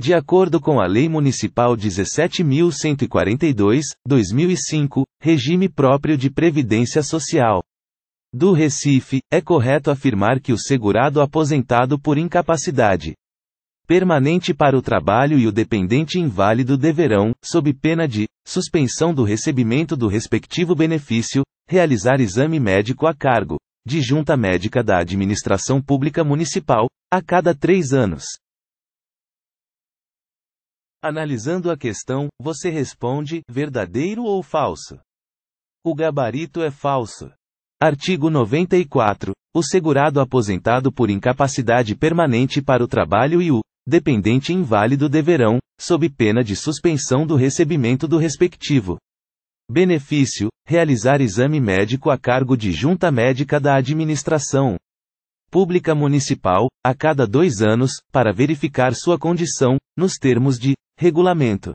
De acordo com a Lei Municipal 17.142, 2005, Regime Próprio de Previdência Social do Recife, é correto afirmar que o segurado aposentado por incapacidade permanente para o trabalho e o dependente inválido deverão, sob pena de suspensão do recebimento do respectivo benefício, realizar exame médico a cargo de junta médica da administração pública municipal, a cada três anos. Analisando a questão, você responde: verdadeiro ou falso? O gabarito é falso. Artigo 94. O segurado aposentado por incapacidade permanente para o trabalho e o dependente inválido deverão, sob pena de suspensão do recebimento do respectivo benefício, realizar exame médico a cargo de junta médica da administração pública municipal, a cada dois anos, para verificar sua condição, nos termos de regulamento